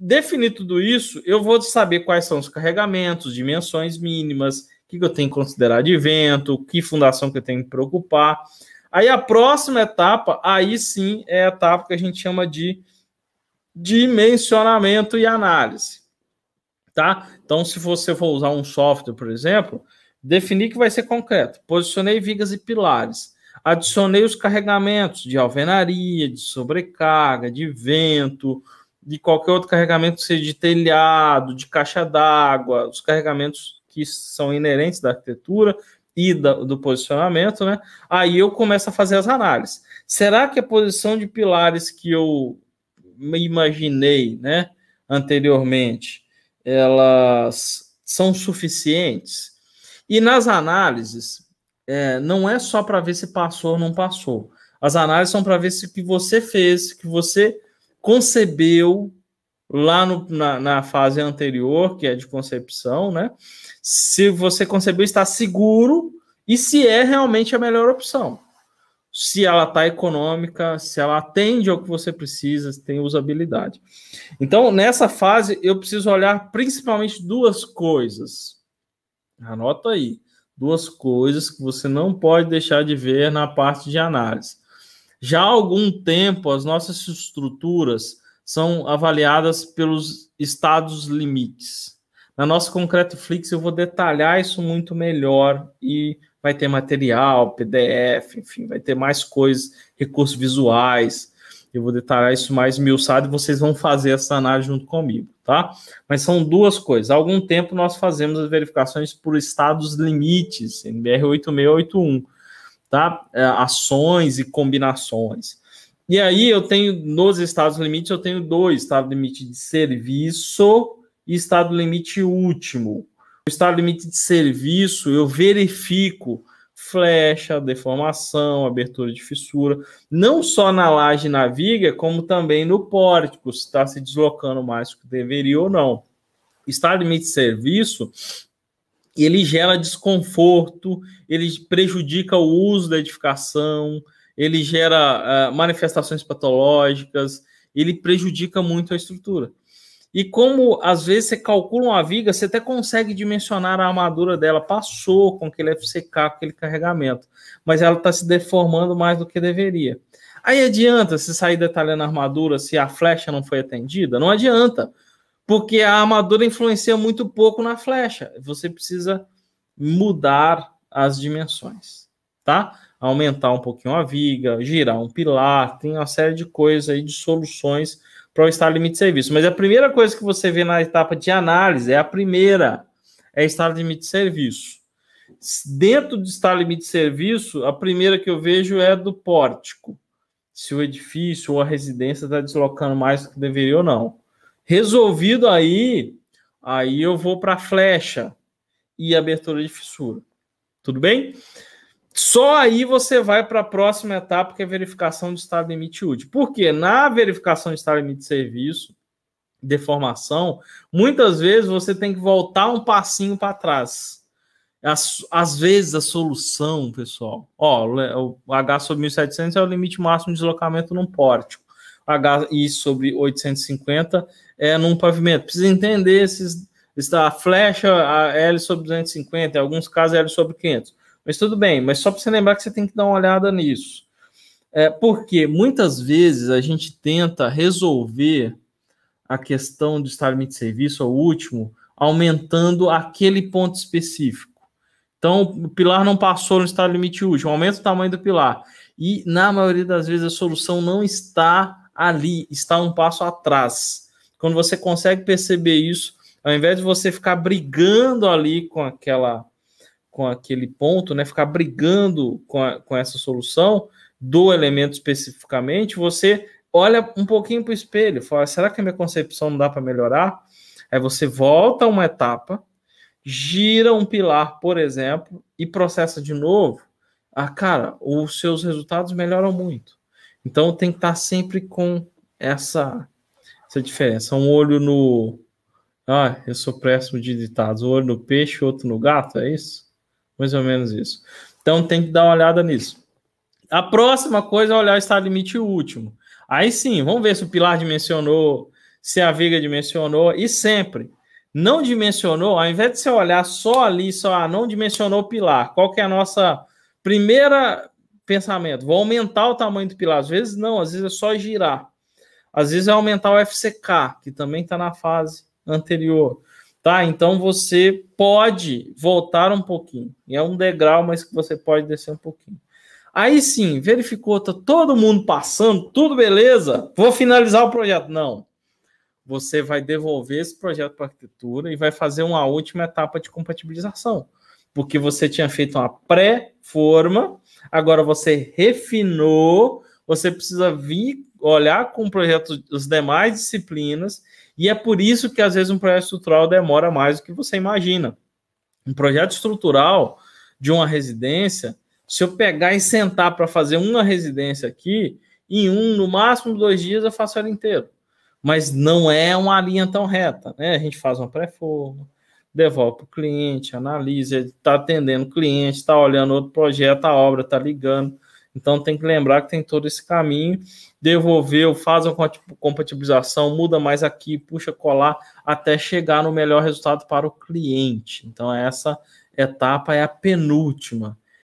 definir tudo isso, eu vou saber quais são os carregamentos, dimensões mínimas, o que, eu tenho que considerar de vento, que fundação que eu tenho que preocupar. Aí a próxima etapa, aí sim é a etapa que a gente chama de dimensionamento e análise. Tá? Então, se você for usar um software, por exemplo, definir que vai ser concreto. Posicionei vigas e pilares. Adicionei os carregamentos de alvenaria, de sobrecarga, de vento, de qualquer outro carregamento, seja de telhado, de caixa d'água, os carregamentos que são inerentes da arquitetura e da, do posicionamento, né? Aí eu começo a fazer as análises. Será que a posição de pilares que eu imaginei, né, anteriormente, elas são suficientes? E nas análises, é, não é só para ver se passou ou não passou. As análises são para ver se o que você fez, que você concebeu lá no, na, na, fase anterior, que é de concepção, né? Se você concebeu, está seguro e se é realmente a melhor opção. Se ela está econômica, se ela atende ao que você precisa, se tem usabilidade. Então, nessa fase, eu preciso olhar principalmente duas coisas. Anota aí. Duas coisas que você não pode deixar de ver na parte de análise. Já há algum tempo, as nossas estruturas são avaliadas pelos estados limites. Na nossa Concreto Flix, eu vou detalhar isso muito melhor e vai ter material, PDF, enfim, vai ter mais coisas, recursos visuais. Eu vou detalhar isso mais miuçado e vocês vão fazer essa análise junto comigo, tá? Mas são duas coisas. Há algum tempo nós fazemos as verificações por estados limites, NBR 8681 tá? É, ações e combinações. E aí eu tenho, nos estados limites, eu tenho dois, estado limite de serviço e estado limite último. O estado limite de serviço, eu verifico flecha, deformação, abertura de fissura, não só na laje na viga, como também no pórtico, se está se deslocando mais do que deveria ou não. Estado limite de serviço, ele gera desconforto, ele prejudica o uso da edificação, ele gera uh, manifestações patológicas, ele prejudica muito a estrutura. E como às vezes você calcula uma viga, você até consegue dimensionar a armadura dela, passou com aquele FCK, com aquele carregamento, mas ela está se deformando mais do que deveria. Aí adianta se sair detalhando a armadura se a flecha não foi atendida? Não adianta porque a armadura influencia muito pouco na flecha. Você precisa mudar as dimensões, tá? Aumentar um pouquinho a viga, girar um pilar, tem uma série de coisas aí de soluções para o estado limite de serviço. Mas a primeira coisa que você vê na etapa de análise é a primeira, é estado limite de serviço. Dentro do estado limite de serviço, a primeira que eu vejo é do pórtico. Se o edifício ou a residência está deslocando mais do que deveria ou não. Resolvido aí, aí eu vou para flecha e abertura de fissura. Tudo bem? Só aí você vai para a próxima etapa, que é verificação de estado limite útil. Porque na verificação de estado limite de serviço, deformação, muitas vezes você tem que voltar um passinho para trás. Às, às, vezes a solução, pessoal, ó, o H sobre 1700 é o limite máximo de deslocamento num pórtico. H I sobre 850 é, num pavimento. Precisa entender esses, a flecha a L sobre 250, em alguns casos L sobre 500. Mas tudo bem, mas só para você lembrar que você tem que dar uma olhada nisso. É, porque muitas vezes a gente tenta resolver a questão do estado limite de serviço, o último, aumentando aquele ponto específico. Então, o pilar não passou no estado limite último, aumenta o tamanho do pilar. E, na maioria das vezes, a solução não está ali, está um passo atrás. Quando você consegue perceber isso, ao invés de você ficar brigando ali com aquela com aquele ponto, né, ficar brigando com, a, com essa solução do elemento especificamente, você olha um pouquinho para o espelho, fala, será que a minha concepção não dá para melhorar? Aí você volta uma etapa, gira um pilar, por exemplo, e processa de novo. Ah, cara, os seus resultados melhoram muito. Então tem que estar sempre com essa essa diferença. Um olho no. Ah, eu sou péssimo de ditados. Um olho no peixe, outro no gato, é isso? Mais ou menos isso. Então tem que dar uma olhada nisso. A próxima coisa é olhar o estado limite último. Aí sim, vamos ver se o pilar dimensionou, se a viga dimensionou e sempre não dimensionou, ao invés de você olhar só ali, só ah, não dimensionou o pilar, qual que é a nossa primeira pensamento? Vou aumentar o tamanho do pilar. Às vezes não, às vezes é só girar. Às vezes é aumentar o FCK, que também está na fase anterior. Tá? Então você pode voltar um pouquinho. É um degrau, mas que você pode descer um pouquinho. Aí sim, verificou, tá todo mundo passando, tudo beleza, vou finalizar o projeto. Não. Você vai devolver esse projeto para arquitetura e vai fazer uma última etapa de compatibilização. Porque você tinha feito uma pré-forma, agora você refinou, você precisa vir olhar com o projeto as demais disciplinas, e é por isso que às vezes um projeto estrutural demora mais do que você imagina. Um projeto estrutural de uma residência, se eu pegar e sentar para fazer uma residência aqui, em um, no máximo dois dias, eu faço ela inteira. Mas não é uma linha tão reta, né? A gente faz uma pré-forma, devolve para o cliente, analisa, está atendendo o cliente, está olhando outro projeto, a obra está ligando. Então tem que lembrar que tem todo esse caminho. Devolveu, faz a compatibilização, muda mais aqui, puxa colar, até chegar no melhor resultado para o cliente. Então essa etapa é a penúltima